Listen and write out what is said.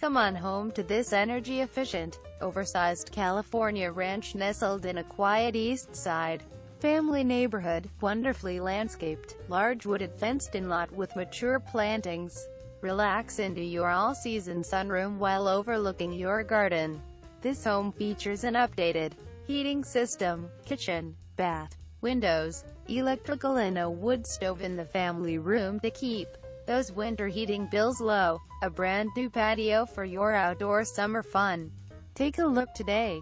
Come on home to this energy-efficient, oversized California ranch nestled in a quiet east side family neighborhood, wonderfully landscaped, large wooded fenced-in lot with mature plantings. Relax into your all-season sunroom while overlooking your garden. This home features an updated heating system, kitchen, bath, windows, electrical and a wood stove in the family room to keep those winter heating bills low. A brand new patio for your outdoor summer fun. Take a look today.